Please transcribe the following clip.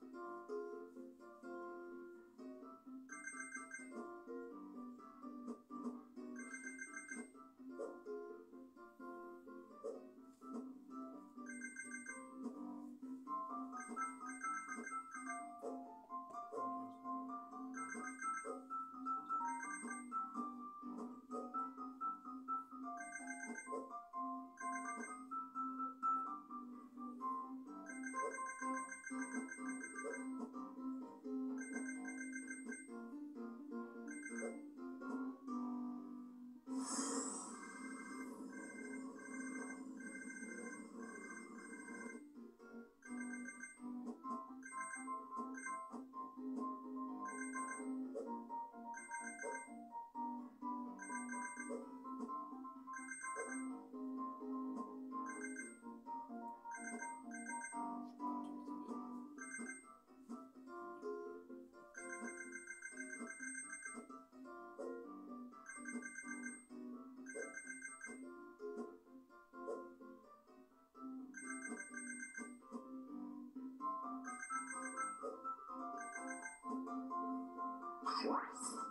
Bye. Yes.